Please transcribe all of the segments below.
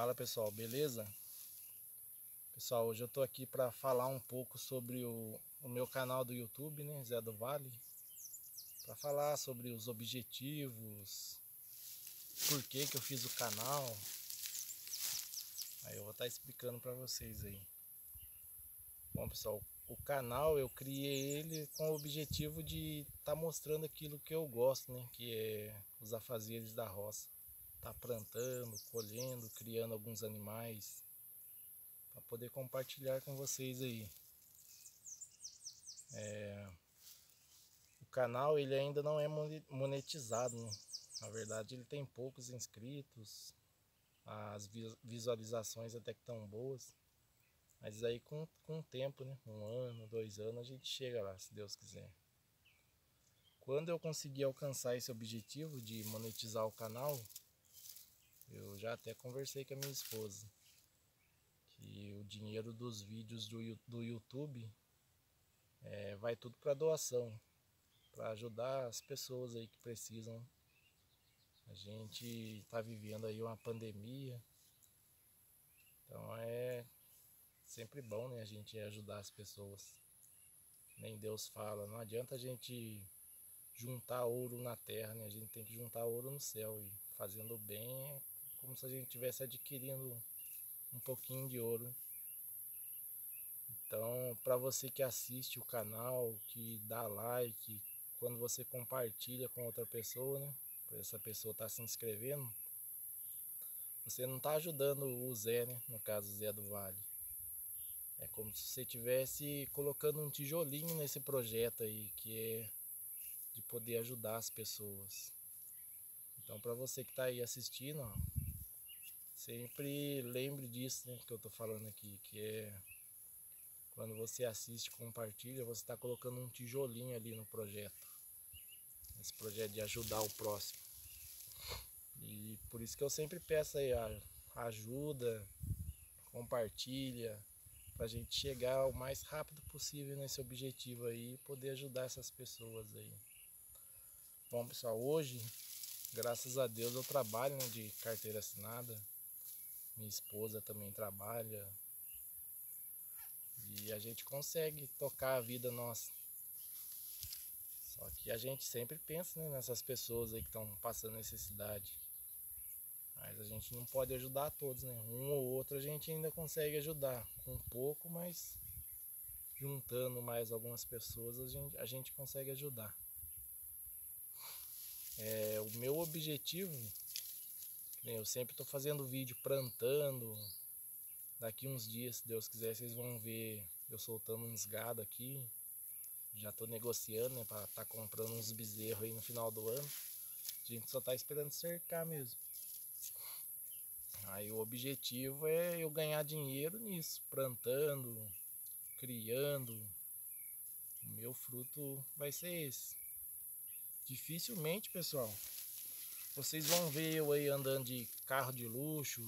Fala pessoal, beleza? Pessoal, hoje eu tô aqui para falar um pouco sobre o, o, meu canal do YouTube, né, Zé do Vale. Para falar sobre os objetivos, por que que eu fiz o canal. Aí eu vou estar tá explicando para vocês aí. Bom pessoal, o canal eu criei ele com o objetivo de estar tá mostrando aquilo que eu gosto, né, que é os afazeres da roça tá plantando, colhendo, criando alguns animais para poder compartilhar com vocês aí. É, o canal ele ainda não é monetizado, né? na verdade ele tem poucos inscritos, as visualizações até que estão boas, mas aí com, com o tempo, né? um ano, dois anos a gente chega lá, se Deus quiser. Quando eu conseguir alcançar esse objetivo de monetizar o canal, eu já até conversei com a minha esposa que o dinheiro dos vídeos do, do YouTube é, vai tudo para doação, para ajudar as pessoas aí que precisam. A gente está vivendo aí uma pandemia, então é sempre bom né, a gente ajudar as pessoas. Nem Deus fala, não adianta a gente juntar ouro na terra, né? a gente tem que juntar ouro no céu e fazendo bem é como se a gente estivesse adquirindo um pouquinho de ouro. Então, para você que assiste o canal, que dá like, quando você compartilha com outra pessoa, né? Essa pessoa está se inscrevendo, você não está ajudando o Zé, né? No caso, o Zé do Vale. É como se você estivesse colocando um tijolinho nesse projeto aí, que é de poder ajudar as pessoas. Então, para você que está aí assistindo, ó, Sempre lembre disso né, que eu estou falando aqui, que é quando você assiste, compartilha, você está colocando um tijolinho ali no projeto. Esse projeto de ajudar o próximo. E por isso que eu sempre peço aí ajuda, compartilha, para a gente chegar o mais rápido possível nesse objetivo aí e poder ajudar essas pessoas aí. Bom pessoal, hoje, graças a Deus, eu trabalho né, de carteira assinada. Minha esposa também trabalha. E a gente consegue tocar a vida nossa. Só que a gente sempre pensa né, nessas pessoas aí que estão passando necessidade. Mas a gente não pode ajudar todos, né? Um ou outro a gente ainda consegue ajudar. Com pouco, mas juntando mais algumas pessoas a gente, a gente consegue ajudar. É, o meu objetivo eu sempre estou fazendo vídeo plantando. Daqui uns dias, se Deus quiser, vocês vão ver eu soltando uns gado aqui. Já estou negociando, né, para estar tá comprando uns bezerros aí no final do ano. A gente só está esperando cercar mesmo. Aí o objetivo é eu ganhar dinheiro nisso, plantando, criando. O meu fruto vai ser esse. Dificilmente, pessoal, vocês vão ver eu aí andando de carro de luxo,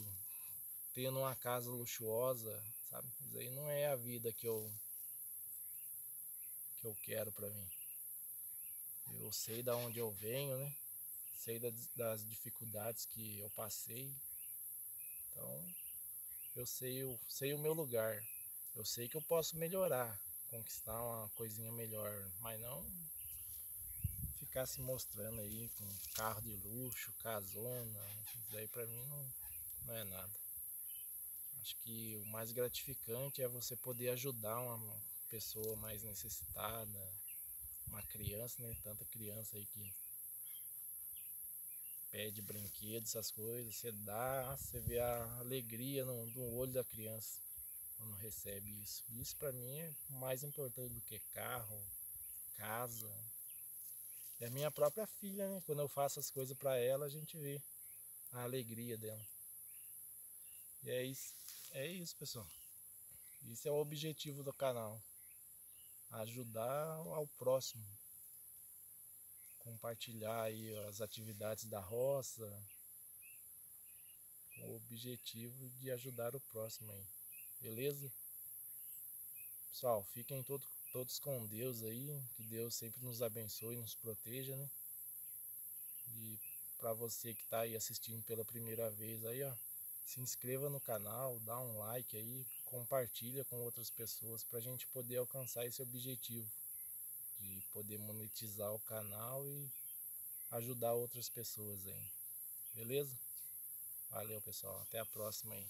tendo uma casa luxuosa, sabe? Isso aí não é a vida que eu que eu quero para mim. Eu sei da onde eu venho, né? Sei das, dificuldades que eu passei. Então, eu sei, eu sei o meu lugar. Eu sei que eu posso melhorar, conquistar uma coisinha melhor, mas não ficar se mostrando aí com carro de luxo, casona, isso aí pra mim não, não é nada. Acho que o mais gratificante é você poder ajudar uma pessoa mais necessitada, uma criança, né? Tanta criança aí que pede brinquedos, essas coisas, você dá, você vê a alegria no, no olho da criança quando recebe isso. Isso para mim é mais importante do que carro, casa, é minha própria filha, né? Quando eu faço as coisas para ela, a gente vê a alegria dela. E é isso, é isso, pessoal. Isso é o objetivo do canal. Ajudar ao próximo. Compartilhar aí as atividades da roça. Com o objetivo de ajudar o próximo aí. Beleza? Pessoal, fiquem todos todos com Deus aí, que Deus sempre nos abençoe e nos proteja, né? E para você que está aí assistindo pela primeira vez aí, ó, se inscreva no canal, dá um like aí, compartilha com outras pessoas para a gente poder alcançar esse objetivo de poder monetizar o canal e ajudar outras pessoas aí. Beleza? Valeu pessoal, até a próxima aí.